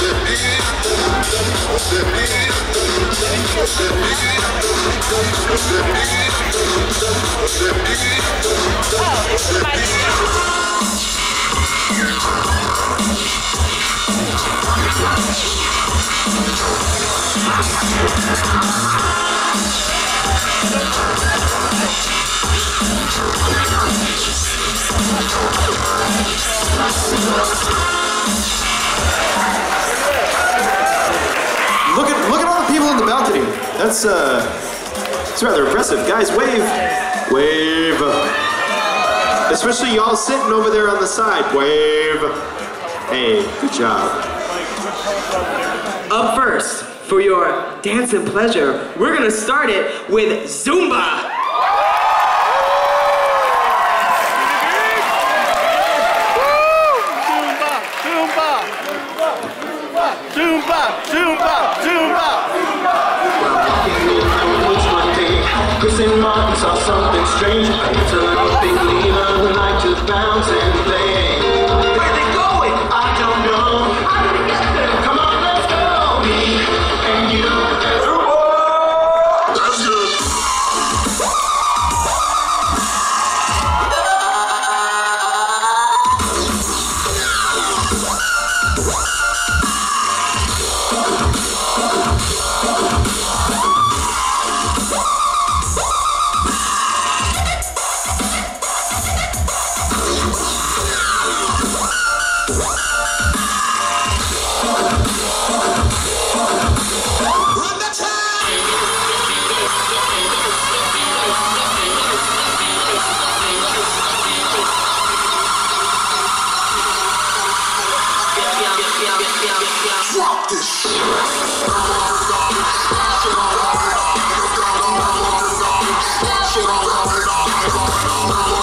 Look at look at all the people on the balcony. That's uh, it's rather impressive. Guys, wave, wave. Especially y'all sitting over there on the side. Wave. Hey, good job. Up first, for your dance and pleasure, we're gonna start it with Zoomba. Zoomba, Zoomba, Zoomba. Chris strange. It's a little big like to bounce Drop this shit. Down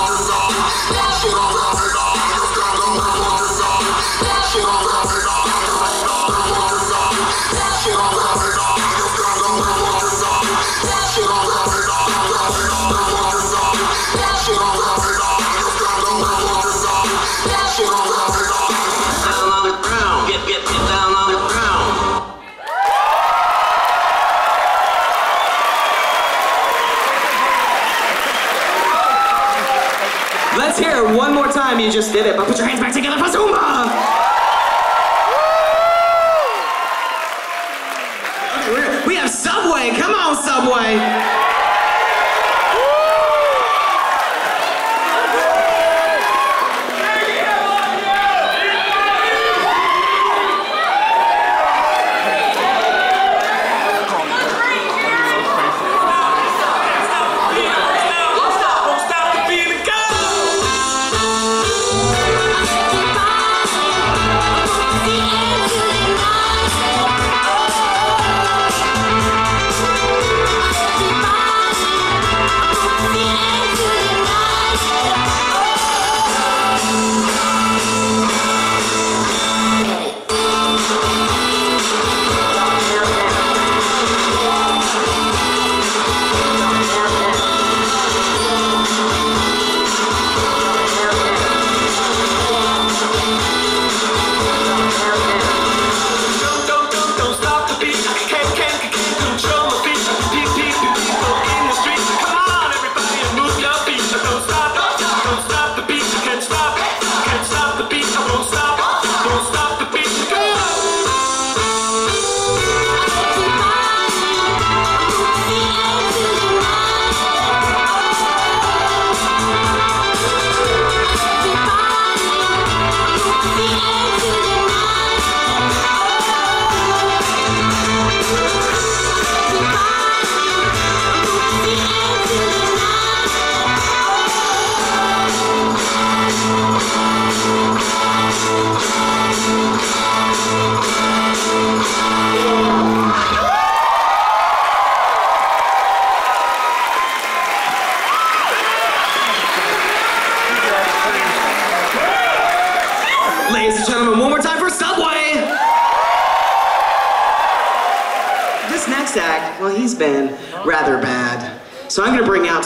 did it, but put your hands back together for Zoomba.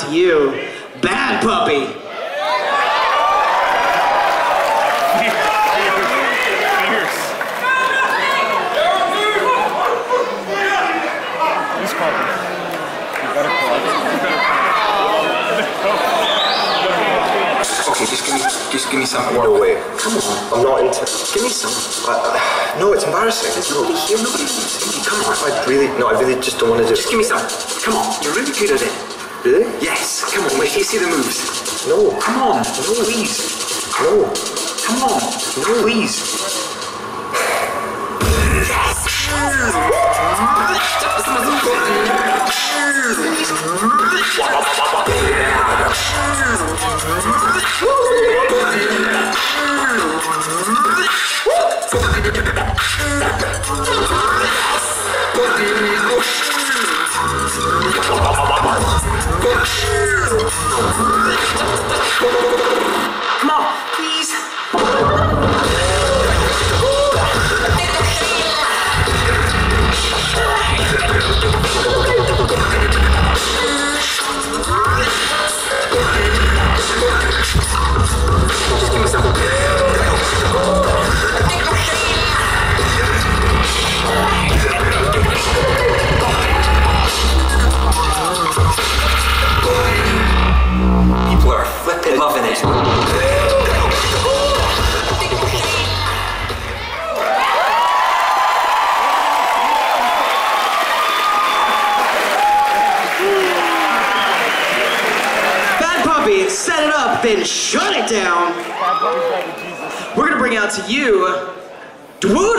to you. Bad puppy. Okay, just give me, just give me some No way. Come on, I'm not into. Give me some. Uh, uh no, it's embarrassing. There's nobody here. Nobody. Come on. I really, no, I really just don't want to do. Just give me some. Come on, you're really good at it. Really? Yes. Come on, wait. You see the moves. No. Come on. No. Please. No. Come on. No. Please. Yes. Fuck you! to you, Dwoo!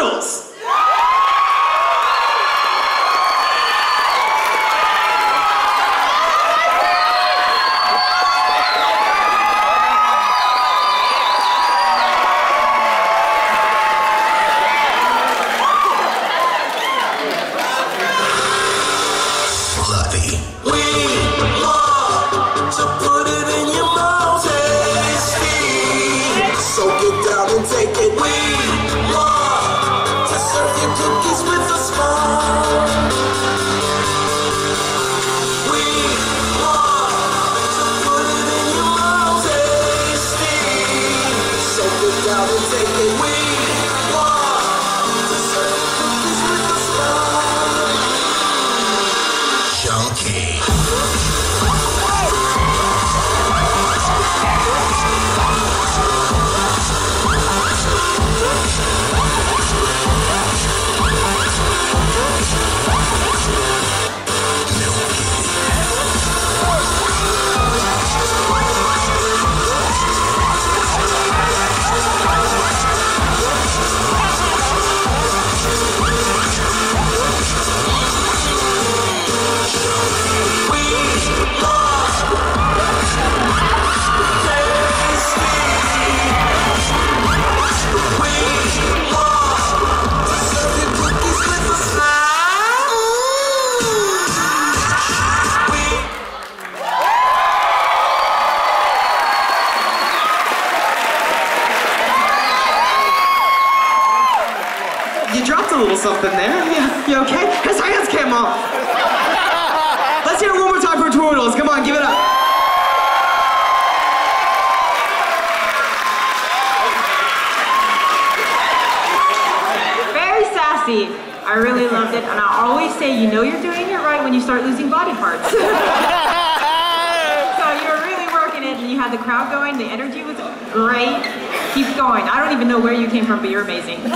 even know where you came from, but you're amazing.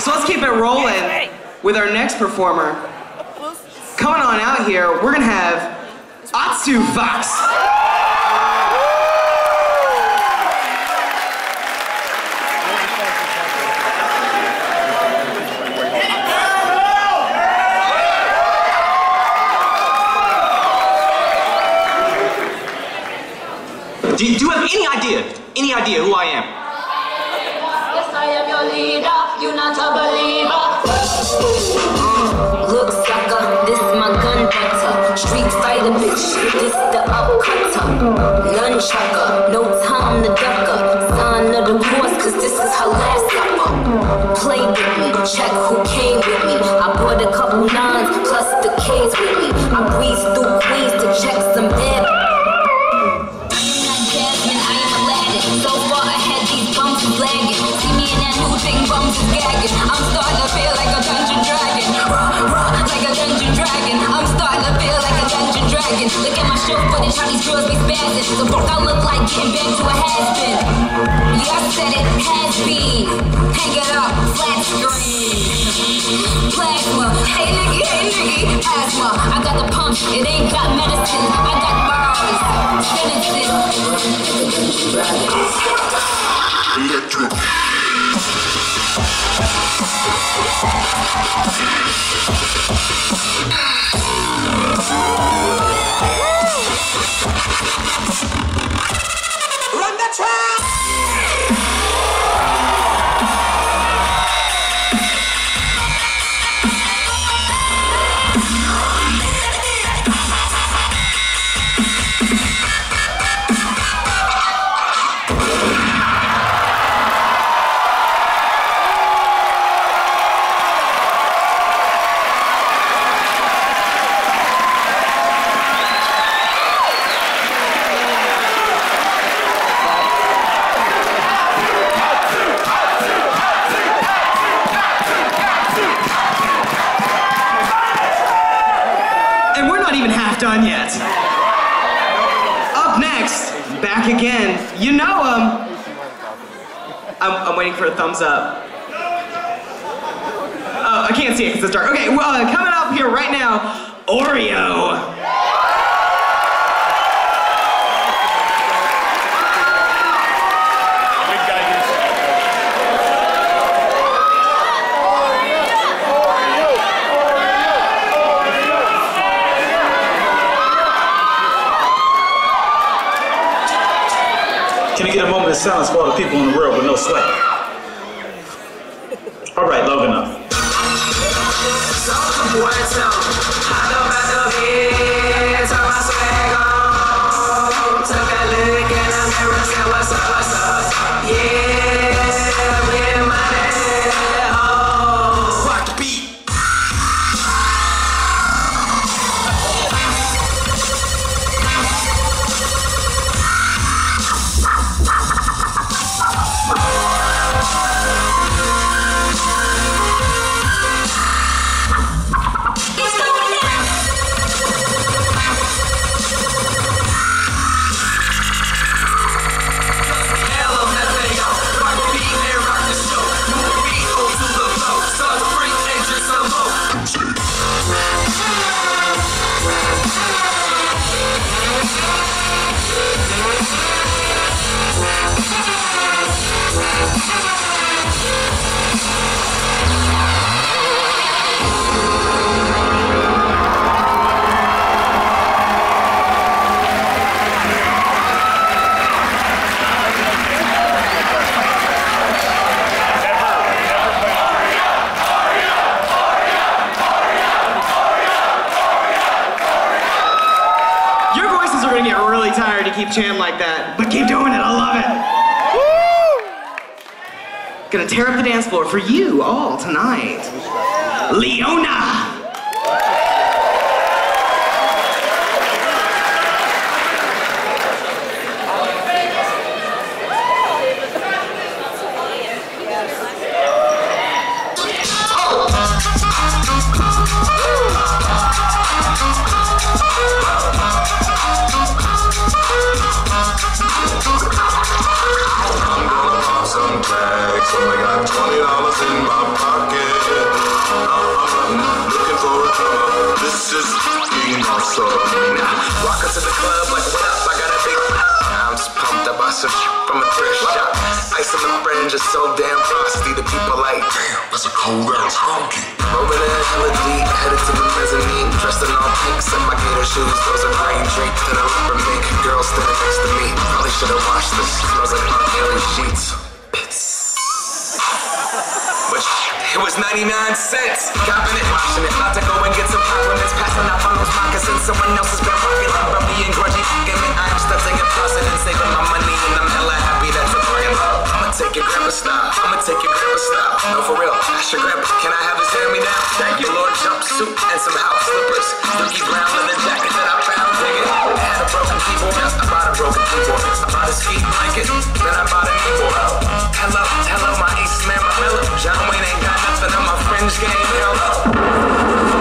so let's keep it rolling with our next performer. Coming on out here, we're gonna have Atsu Fawx. It ain't got medicine. I got bars, sentences. Run done yet. Up next, back again. You know him. I'm, I'm waiting for a thumbs up. Oh, I can't see it because it's dark. Okay, well, uh, coming up here right now, Oreo. Moment for the people in the world with no sweat? Tired to keep chanting like that, but keep doing it. I love it. Gonna tear up the dance floor for you all tonight. Leona. In my pocket. Looking for a. This is being awesome. Walk into the club like, what up? I got a big. I'm just pumped. I bought some shit from a thrift shop. Ice on the fringe is so damn frosty. The people like, damn, that's a cold ass honky. Rolling in hella headed to the mezzanine. Dressed in all pink, set my gator shoes. Those are green draped in a rubber mink. Girl standing next to me. Probably should have washed this. Smells like. Kelly sheets. It was 99 cents. Copping it, washing it. About to go and get some compliments. Passing out on those moccasins. Someone else has been them. But me and grudgy me. I'm stuffing and tossing and saving my money. And I'm hella happy. I'ma take your grandpa style. I'ma take your grandpa style. No, for real. Ask your grandpa. Can I have his hand me down? Thank you. Lord jumpsuit and some house slippers. Dookie brown leather jacket that I found. Dig it. I had a broken keyboard. I bought a broken keyboard. I bought a ski blanket. Then I bought a keyboard. Hello, hello, my ace man, my mellow. John Wayne ain't got nothing on my fringe game. Hello.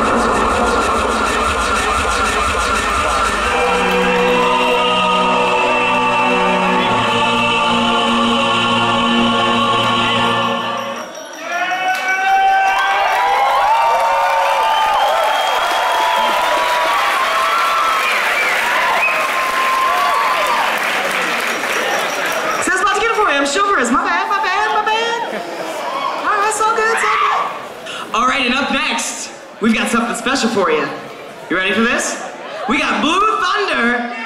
All right, and up next, we've got something special for you. You ready for this? We got Blue Thunder.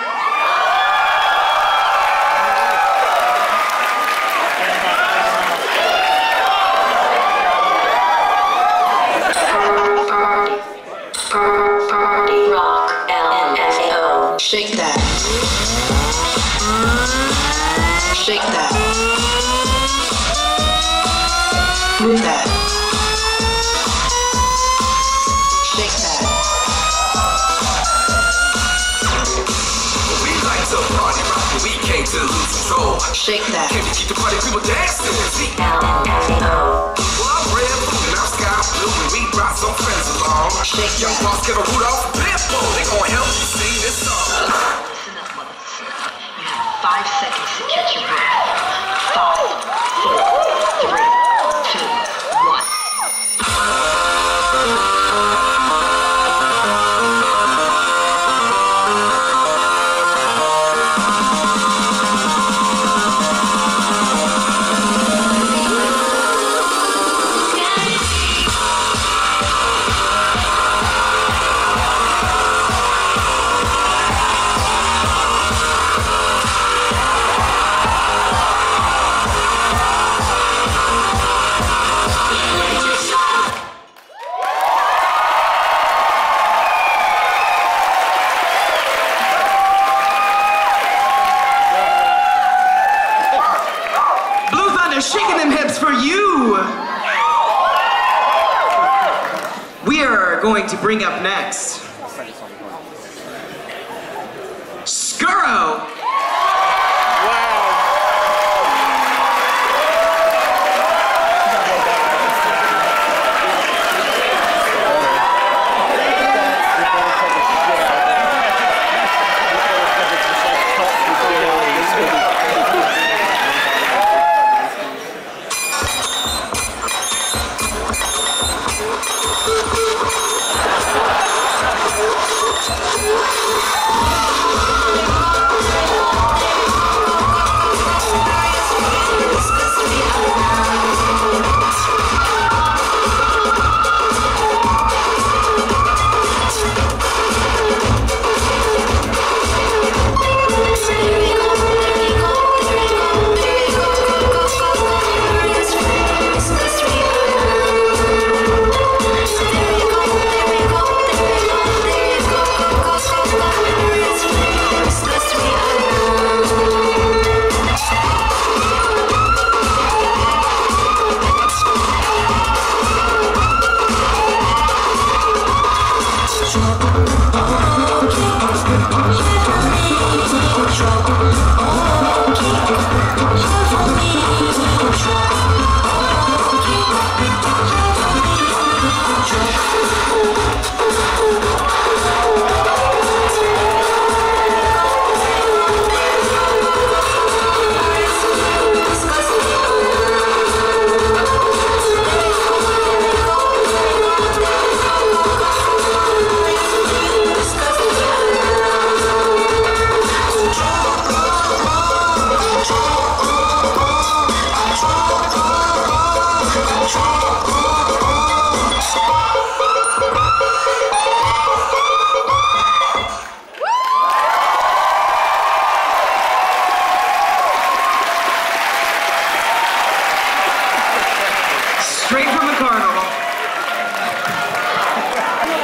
Scurrow.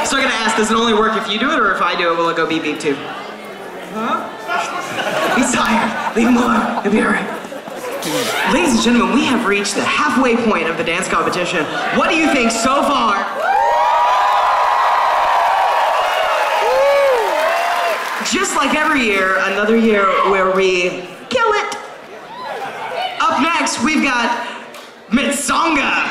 So I gotta ask, does it only work if you do it, or if I do it, will it go beep beep too? Huh? He's tired. Leave him alone. He'll be alright. Ladies and gentlemen, we have reached the halfway point of the dance competition. What do you think so far? Just like every year, another year where we kill it. Up next, we've got Mitsonga.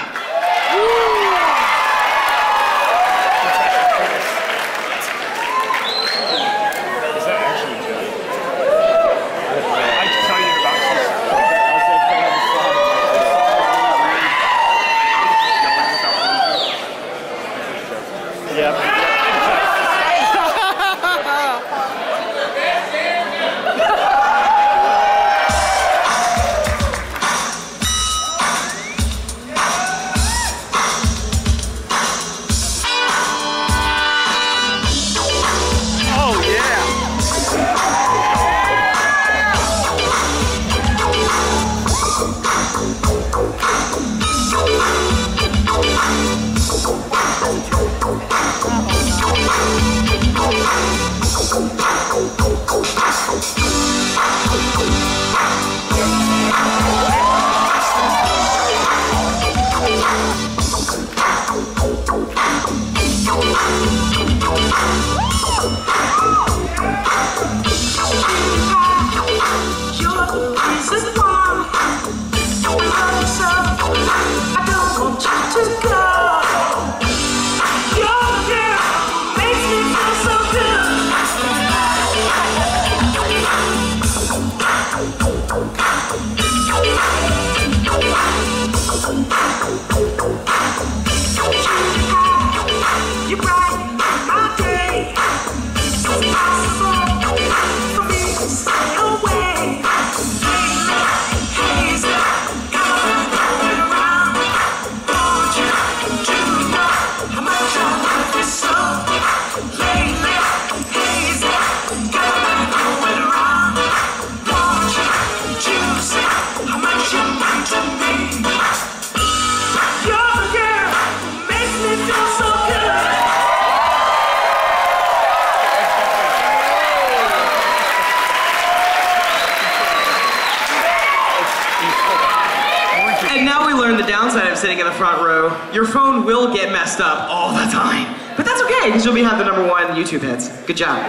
YouTube hits. Good job.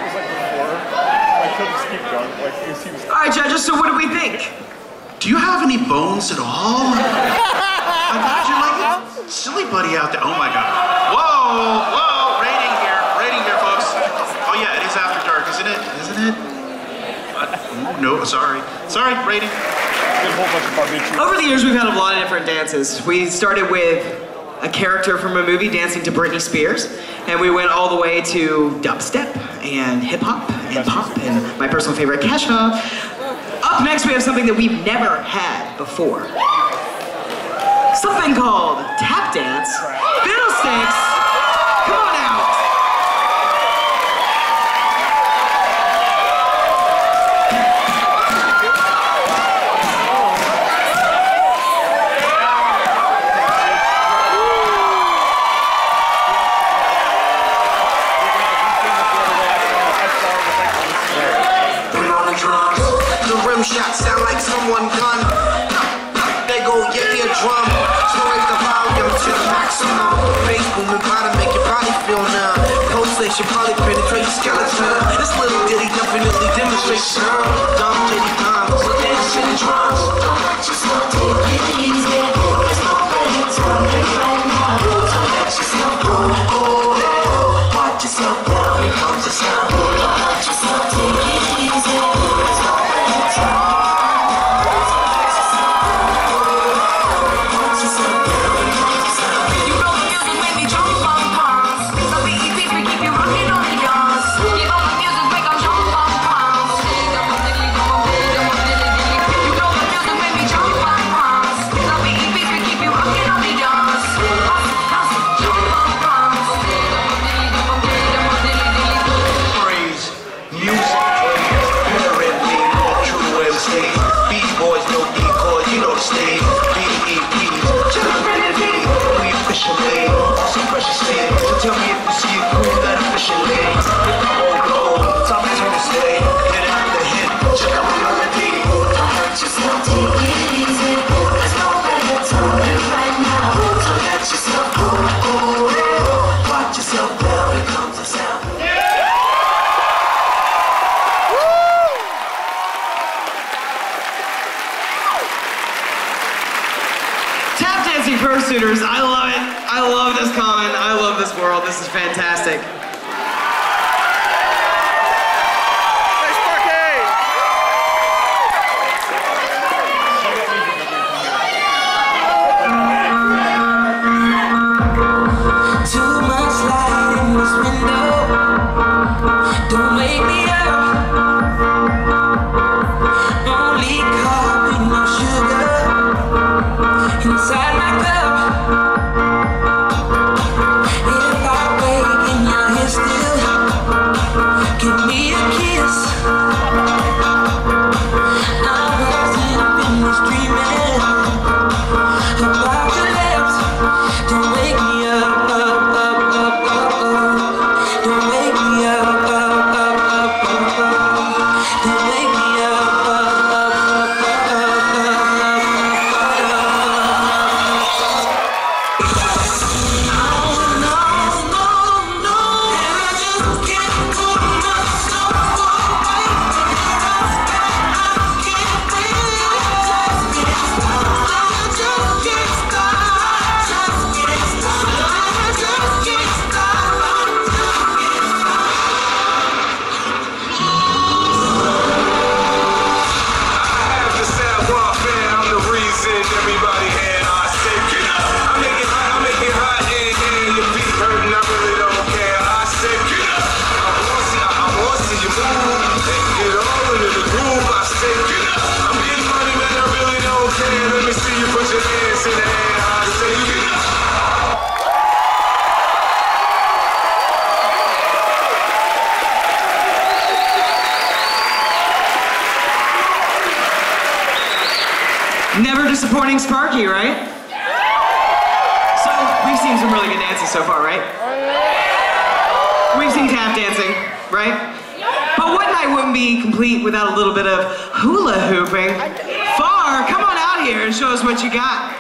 All right, judges, so what do we think? Do you have any bones at all? you like silly buddy out there. Oh, my God. Whoa, whoa, rating here, rating here, folks. Oh, yeah, it is after dark, isn't it? Isn't it? Uh, no, sorry. Sorry, rating. Over the years, we've had a lot of different dances. We started with a character from a movie dancing to Britney Spears, and we went all the way to dubstep and hip hop and pop and my personal favorite, Kesha. Up next, we have something that we've never had before. Something called tap dance, Fiddlestix, new bottom, make your body feel numb. Pulsation, probably penetrate your skeleton. This little ditty definitely demonstrates some dumb, diddy bombs. Uh, look at shit drums. 就 morning, Sparky, right? So, we've seen some really good dances so far, right? We've seen tap dancing, right? But one night wouldn't be complete without a little bit of hula hooping? Phar, come on out here and show us what you got.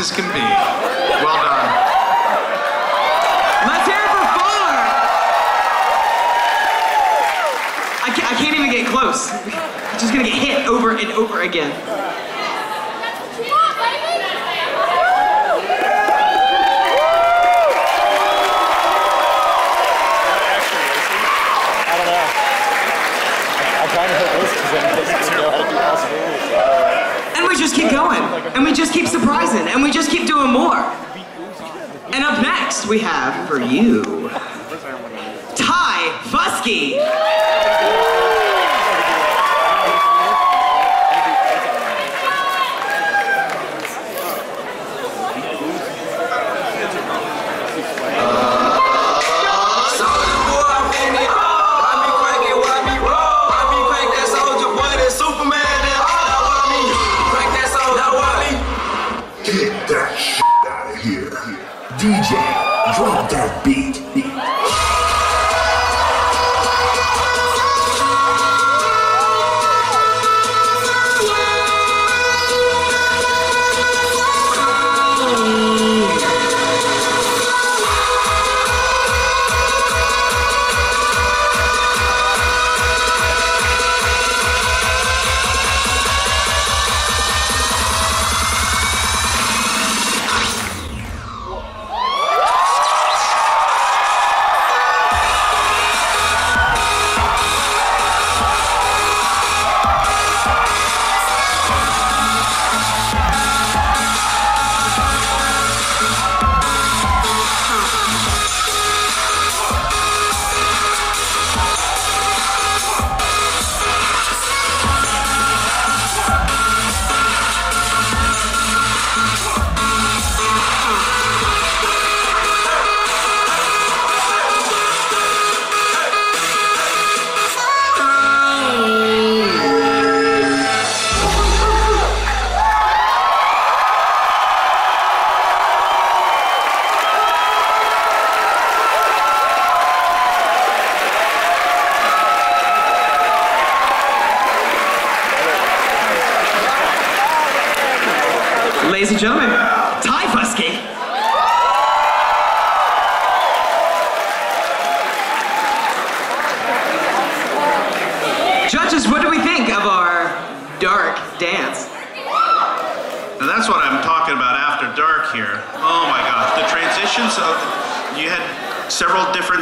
As can be. Well done. Let's hear it for Phar. I can't, I can't even get close. I'm just gonna get hit over and over again. I don't know. I kind of hope this because then this is know how to do possibilities. And we going. And we just keep surprising. And we just keep doing more. And up next, we have for you Ty Fusky.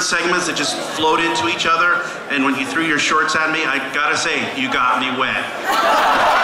Segments that just flowed into each other, and when you threw your shorts at me, I gotta say, you got me wet.